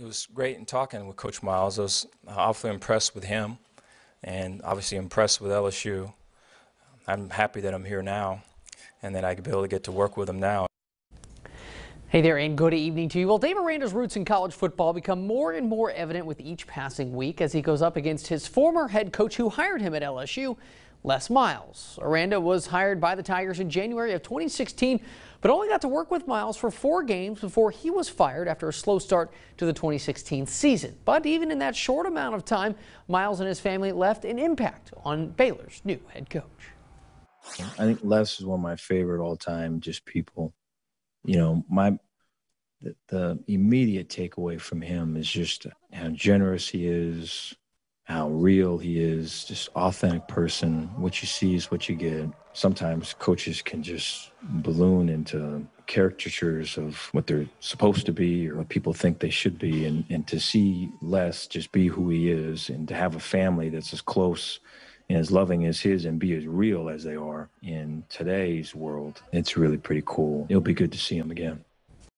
it was great in talking with Coach Miles. I was awfully impressed with him and obviously impressed with LSU. I'm happy that I'm here now and that I could be able to get to work with him now. Hey there, and good evening to you. Well, Dave Aranda's roots in college football become more and more evident with each passing week as he goes up against his former head coach who hired him at LSU, Les Miles. Aranda was hired by the Tigers in January of 2016, but only got to work with Miles for four games before he was fired after a slow start to the 2016 season. But even in that short amount of time, Miles and his family left an impact on Baylor's new head coach. I think Les is one of my favorite all time just people you know, my the, the immediate takeaway from him is just how generous he is, how real he is, just authentic person. What you see is what you get. Sometimes coaches can just balloon into caricatures of what they're supposed to be or what people think they should be. And, and to see Les just be who he is and to have a family that's as close and as loving as his and be as real as they are in today's world, it's really pretty cool. It'll be good to see him again.